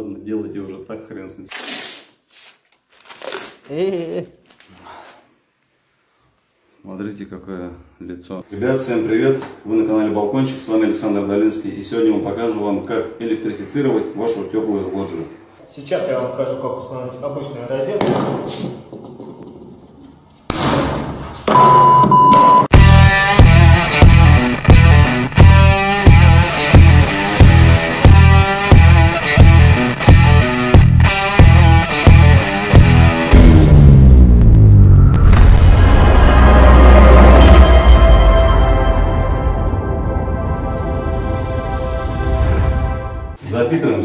ладно, делайте уже так, хрен с ним. Смотрите, какое лицо. Ребят, всем привет! Вы на канале Балкончик, с вами Александр Долинский. И сегодня мы покажем вам, как электрифицировать вашу теплую лоджию. Сейчас я вам покажу, как установить обычную розетку.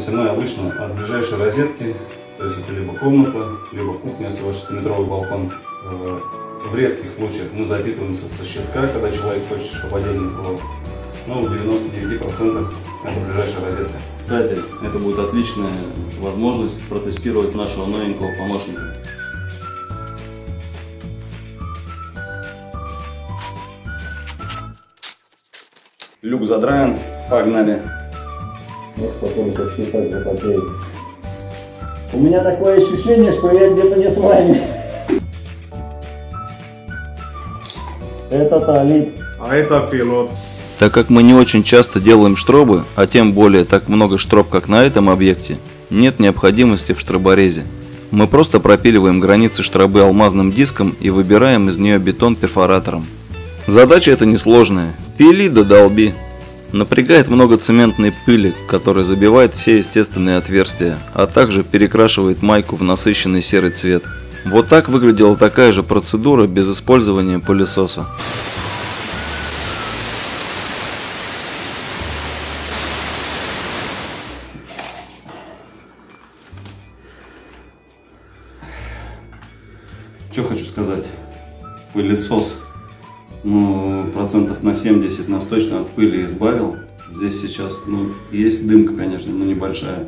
Мы обычно от ближайшей розетки, то есть это либо комната, либо кухня, если ваш 6-метровый балкон. Э, В редких случаях мы запитываемся со щитка, когда человек хочет, чтобы отдельный провод. Но в 99% это ближайшая розетка. Кстати, это будет отличная возможность протестировать нашего новенького помощника. Люк задраен, погнали. Может потом сейчас писать запотеет. У меня такое ощущение, что я где-то не с вами. Это Талиб. А это пилот. Так как мы не очень часто делаем штробы, а тем более так много штроб, как на этом объекте, нет необходимости в штроборезе. Мы просто пропиливаем границы штробы алмазным диском и выбираем из нее бетон перфоратором. Задача эта несложная. Пили да долби. Напрягает много цементной пыли, которая забивает все естественные отверстия, а также перекрашивает майку в насыщенный серый цвет. Вот так выглядела такая же процедура без использования пылесоса. Что хочу сказать. Пылесос ну, процентов на 70 нас точно от пыли избавил. Здесь сейчас ну, есть дымка, конечно, но небольшая.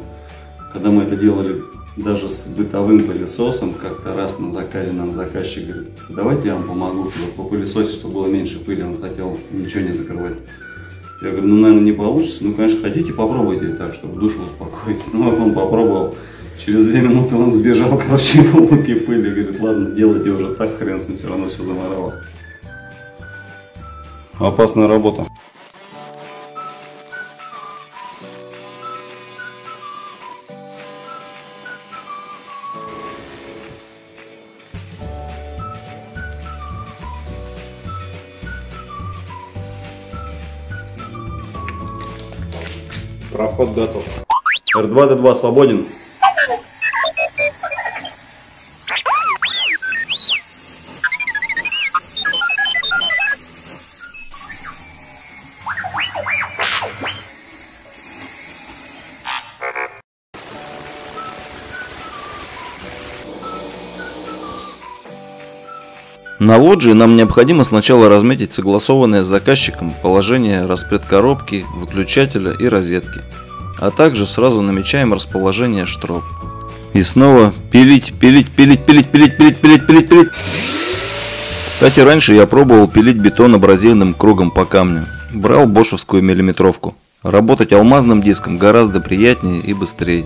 Когда мы это делали даже с бытовым пылесосом, как-то раз на заказе нам заказчик говорит, давайте я вам помогу, по пылесосу, чтобы было меньше пыли, он хотел ничего не закрывать. Я говорю, ну, наверное, не получится. Ну, конечно, хотите, попробуйте так, чтобы душу успокоить. Ну, вот он попробовал. Через две минуты он сбежал, короче, в облаке пыли. Говорит, ладно, делайте уже так, хрен с ним, все равно все заморалось. Опасная работа. Проход готов. R2-D2 свободен. На лоджии нам необходимо сначала разметить согласованное с заказчиком положение распредкоробки, выключателя и розетки, а также сразу намечаем расположение штроб. И снова пилить, пилить, пилить, пилить, пилить, пилить, пилить, пилить, пилить. Кстати, раньше я пробовал пилить бетон абразивным кругом по камню. Брал бошевскую миллиметровку. Работать алмазным диском гораздо приятнее и быстрее.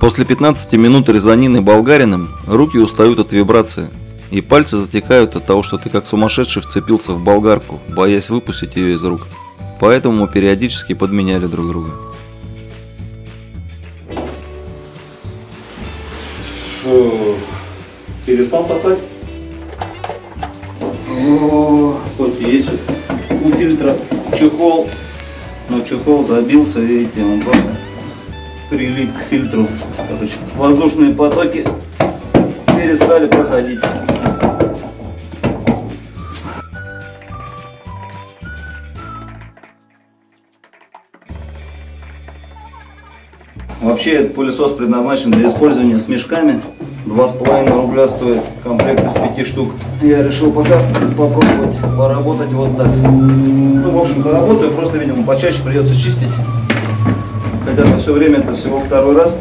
После 15 минут резанины болгарином руки устают от вибрации, и пальцы затекают от того, что ты как сумасшедший вцепился в болгарку, боясь выпустить ее из рук. Поэтому мы периодически подменяли друг друга. Перестал сосать? О, только есть у фильтра чехол. Но чехол забился, видите, он просто прилип к фильтру. Короче, воздушные потоки перестали проходить. Вообще этот пылесос предназначен для использования с мешками. Два с половиной рубля стоит комплект из пяти штук. Я решил пока попробовать поработать вот так. Ну, в общем-то, работаю, просто, видимо, почаще придется чистить. Хотя за все время это всего второй раз.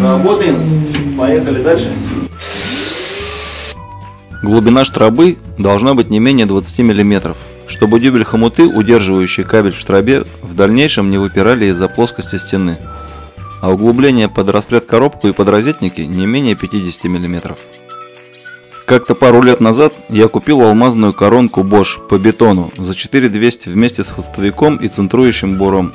Работаем. Поехали дальше. Глубина штробы должна быть не менее 20 мм, чтобы дюбель-хомуты, удерживающие кабель в штробе, в дальнейшем не выпирали из-за плоскости стены, а углубление под распред коробку и под розетники не менее 50 мм. Как-то пару лет назад я купил алмазную коронку Bosch по бетону за 4200 вместе с хвостовиком и центрующим буром.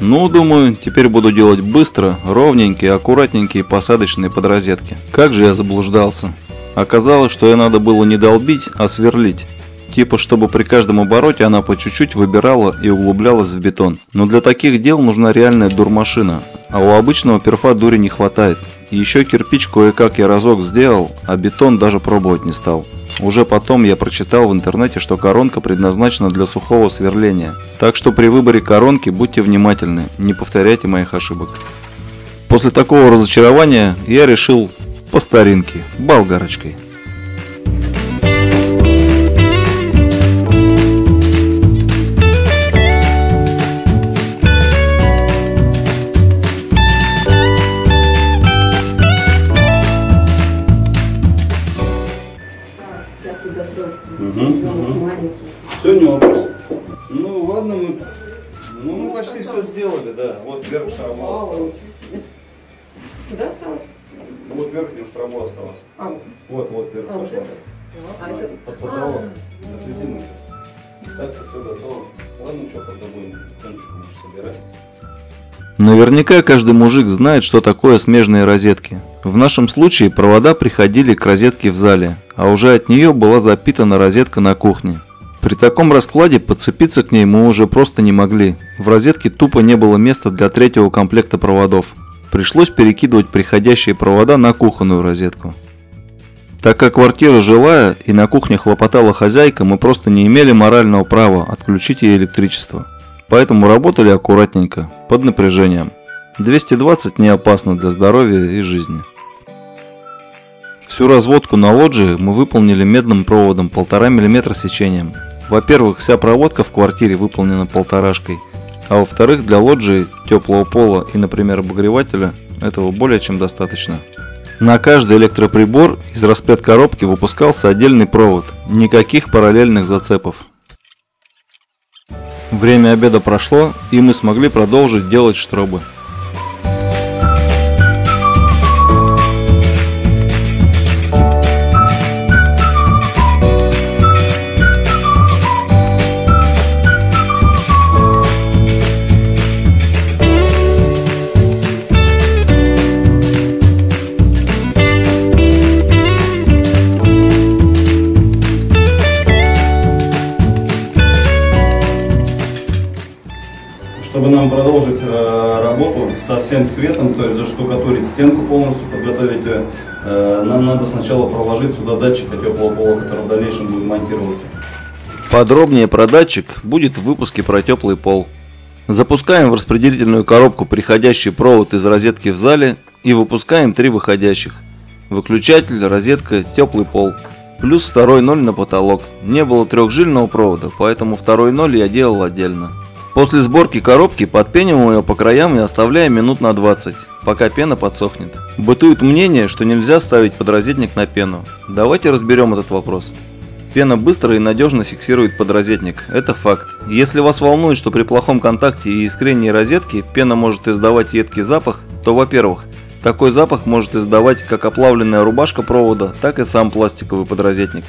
Ну, думаю, теперь буду делать быстро, ровненькие, аккуратненькие посадочные подрозетки. Как же я заблуждался. Оказалось, что я надо было не долбить, а сверлить. Типа, чтобы при каждом обороте она по чуть-чуть выбирала и углублялась в бетон. Но для таких дел нужна реальная дурмашина, а у обычного перфа дури не хватает. Еще кирпич кое-как я разок сделал, а бетон даже пробовать не стал. Уже потом я прочитал в интернете, что коронка предназначена для сухого сверления. Так что при выборе коронки будьте внимательны, не повторяйте моих ошибок. После такого разочарования я решил по старинке, болгарочкой. Все не вопрос. Ну ладно, мы, ну, мы почти все сделали, да. Вот верх Вау, осталось. Куда осталось? Вот верхнюю штробу осталось. А, Вот, вот верх а? А, это... Под потолок. А, До середины. Так-то все готово. Ладно, что, когда будем потихонечку можешь собирать. Наверняка каждый мужик знает, что такое смежные розетки. В нашем случае провода приходили к розетке в зале, а уже от нее была запитана розетка на кухне. При таком раскладе подцепиться к ней мы уже просто не могли. В розетке тупо не было места для третьего комплекта проводов. Пришлось перекидывать приходящие провода на кухонную розетку. Так как квартира жилая и на кухне хлопотала хозяйка, мы просто не имели морального права отключить ей электричество. Поэтому работали аккуратненько, под напряжением. 220 не опасно для здоровья и жизни. Всю разводку на лоджии мы выполнили медным проводом 1,5 мм сечением. Во-первых, вся проводка в квартире выполнена полторашкой, а во-вторых, для лоджии, теплого пола и, например, обогревателя этого более чем достаточно. На каждый электроприбор из распред коробки выпускался отдельный провод, никаких параллельных зацепов. Время обеда прошло, и мы смогли продолжить делать штробы. Чтобы нам продолжить э, работу со всем светом, то есть заштукатурить стенку полностью, подготовить ее, э, нам надо сначала проложить сюда датчика теплого пола, который в дальнейшем будет монтироваться. Подробнее про датчик будет в выпуске про теплый пол. Запускаем в распределительную коробку приходящий провод из розетки в зале и выпускаем три выходящих. Выключатель, розетка, теплый пол. Плюс второй ноль на потолок. Не было трехжильного провода, поэтому второй ноль я делал отдельно. После сборки коробки подпениваем ее по краям и оставляем минут на 20, пока пена подсохнет. Бытует мнение, что нельзя ставить подрозетник на пену. Давайте разберем этот вопрос. Пена быстро и надежно фиксирует подрозетник, это факт. Если вас волнует, что при плохом контакте и искренней розетки пена может издавать едкий запах, то, во-первых, такой запах может издавать как оплавленная рубашка провода, так и сам пластиковый подрозетник.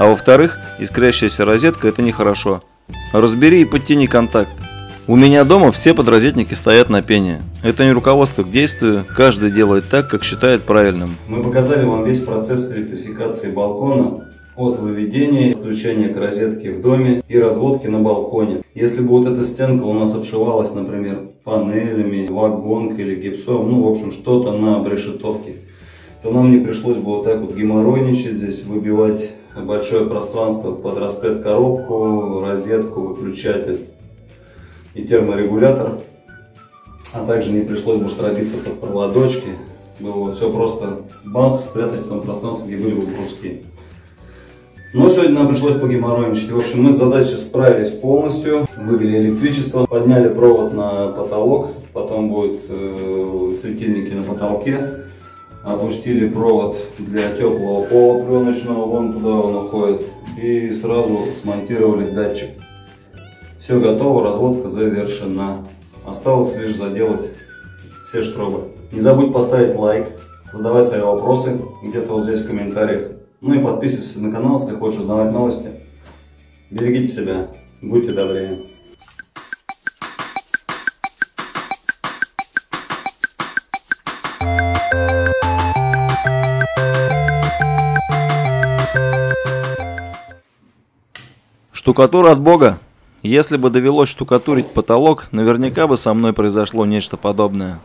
А во-вторых, искрящаяся розетка это нехорошо. Разбери и подтяни контакт. У меня дома все подрозетники стоят на пене. Это не руководство к действию, каждый делает так, как считает правильным. Мы показали вам весь процесс электрификации балкона от выведения, включения к розетке в доме и разводки на балконе. Если бы вот эта стенка у нас обшивалась, например, панелями, вагонкой или гипсом, ну, в общем, что-то на брешетовке, то нам не пришлось бы вот так вот геморройничать здесь, выбивать большое пространство под распред коробку, розетку, выключатель и терморегулятор. А также не пришлось бы штробиться под проводочки. Было все просто банк спрятать в том пространстве, где были бы бруски. Но сегодня нам пришлось погеморройничать. В общем, мы с задачей справились полностью. Вывели электричество, подняли провод на потолок. Потом будут э, светильники на потолке. опустили провод для теплого пола пленочного, вон туда он уходит, и сразу смонтировали датчик. Все готово, разводка завершена. Осталось лишь заделать все штробы. Не забудь поставить лайк, задавай свои вопросы где-то вот здесь в комментариях. Ну и подписывайся на канал, если хочешь узнавать новости. Берегите себя, будьте добрее. Штукатура от Бога. Если бы довелось штукатурить потолок, наверняка бы со мной произошло нечто подобное.